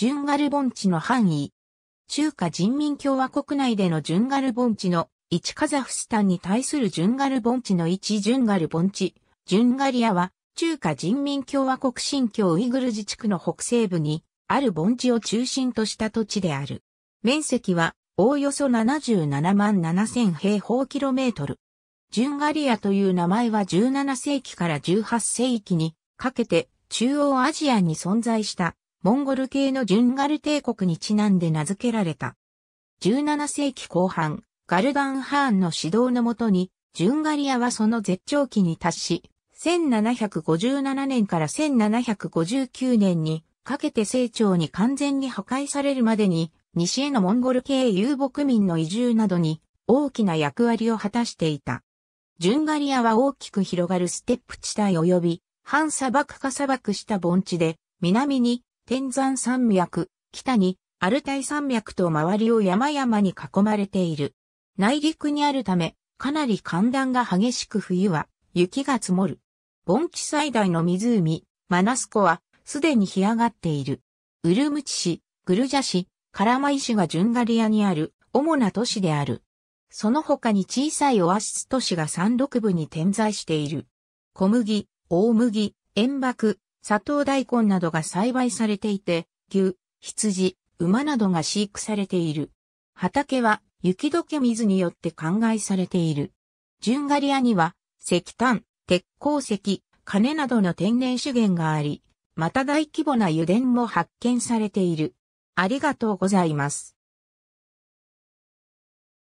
ジュンガル盆地の範囲。中華人民共和国内でのジュンガル盆地の1カザフスタンに対するジュンガル盆地の1ジュンガル盆地。ジュンガリアは中華人民共和国新疆ウイグル自治区の北西部にある盆地を中心とした土地である。面積はおおよそ77万7000平方キロメートル。ジュンガリアという名前は17世紀から18世紀にかけて中央アジアに存在したモンゴル系のジュンガル帝国にちなんで名付けられた。17世紀後半、ガルダン・ハーンの指導のもとに、ジュンガリアはその絶頂期に達し、1757年から1759年にかけて成長に完全に破壊されるまでに、西へのモンゴル系遊牧民の移住などに大きな役割を果たしていた。ジュンガリアは大きく広がるステップ地帯及び半砂漠化砂漠した盆地で、南に天山山脈、北にアルタイ山脈と周りを山々に囲まれている。内陸にあるため、かなり寒暖が激しく冬は雪が積もる。盆地最大の湖、マナスコはすでに干上がっている。ウルムチ市、グルジャ市、カラマイ市がジュンガリアにある主な都市である。その他に小さいオアシス都市が山麓部に点在している。小麦、大麦、塩爆、砂糖大根などが栽培されていて、牛、羊、馬などが飼育されている。畑は雪解け水によって灌漑されている。ジュンガリアには石炭、鉄鉱石、金などの天然資源があり、また大規模な油田も発見されている。ありがとうございます。